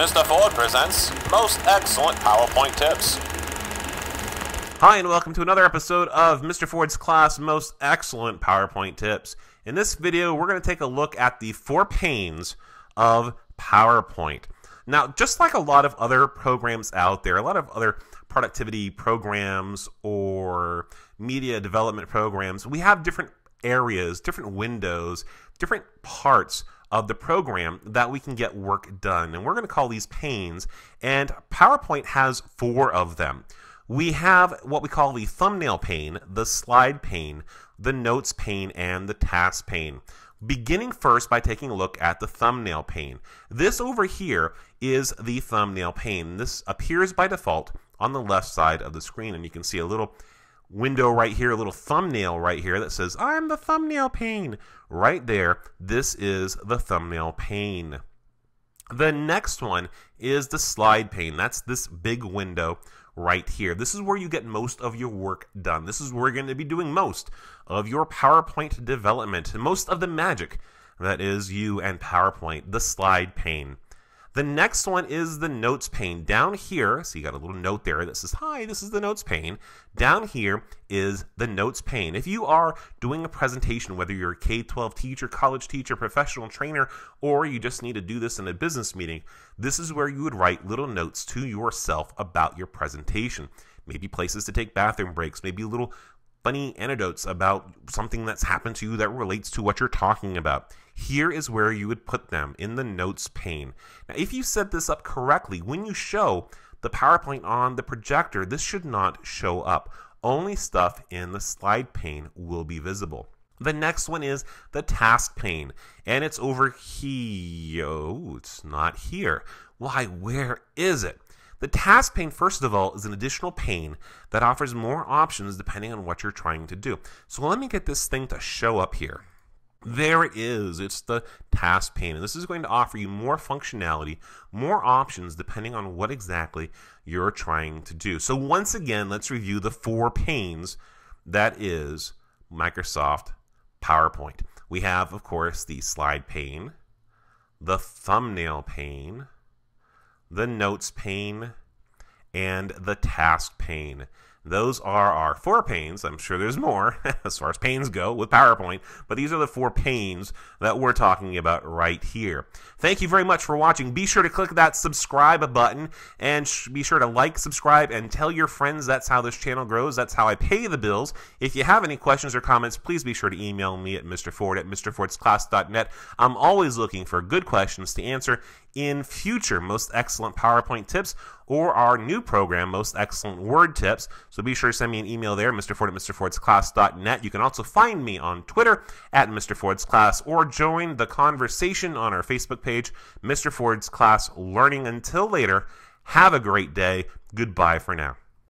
Mr. Ford presents Most Excellent PowerPoint Tips. Hi, and welcome to another episode of Mr. Ford's class Most Excellent PowerPoint Tips. In this video, we're going to take a look at the four panes of PowerPoint. Now, just like a lot of other programs out there, a lot of other productivity programs or media development programs, we have different areas, different windows, different parts of the program that we can get work done. And we're going to call these panes. And PowerPoint has four of them. We have what we call the thumbnail pane, the slide pane, the notes pane, and the task pane. Beginning first by taking a look at the thumbnail pane. This over here is the thumbnail pane. This appears by default on the left side of the screen, and you can see a little window right here, a little thumbnail right here that says, I'm the thumbnail pane. Right there, this is the thumbnail pane. The next one is the slide pane. That's this big window right here. This is where you get most of your work done. This is where you're going to be doing most of your PowerPoint development, most of the magic that is you and PowerPoint, the slide pane. The next one is the notes pane. Down here, so you got a little note there that says, Hi, this is the notes pane. Down here is the notes pane. If you are doing a presentation, whether you're a K 12 teacher, college teacher, professional trainer, or you just need to do this in a business meeting, this is where you would write little notes to yourself about your presentation. Maybe places to take bathroom breaks, maybe a little funny anecdotes about something that's happened to you that relates to what you're talking about. Here is where you would put them in the notes pane. Now, if you set this up correctly, when you show the PowerPoint on the projector, this should not show up. Only stuff in the slide pane will be visible. The next one is the task pane, and it's over here. Oh, it's not here. Why, where is it? The task pane, first of all, is an additional pane that offers more options depending on what you're trying to do. So let me get this thing to show up here. There it is. It's the task pane. And this is going to offer you more functionality, more options depending on what exactly you're trying to do. So once again, let's review the four panes that is Microsoft PowerPoint. We have, of course, the slide pane, the thumbnail pane, the notes pane, and the task pane. Those are our four panes. I'm sure there's more as far as panes go with PowerPoint, but these are the four panes that we're talking about right here. Thank you very much for watching. Be sure to click that subscribe button and be sure to like, subscribe, and tell your friends that's how this channel grows. That's how I pay the bills. If you have any questions or comments, please be sure to email me at Mr. Ford at MrFordsClass.net. I'm always looking for good questions to answer in future most excellent PowerPoint tips or our new program, Most Excellent Word Tips. So be sure to send me an email there, Mr. Ford at MrFordsClass.net. You can also find me on Twitter at Mr. Ford's Class or join the conversation on our Facebook page, Mr. Ford's Class Learning. Until later, have a great day. Goodbye for now.